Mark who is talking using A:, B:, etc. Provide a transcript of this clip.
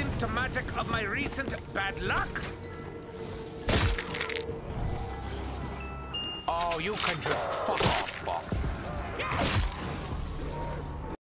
A: symptomatic of my recent bad luck? Oh, you can just fuck off.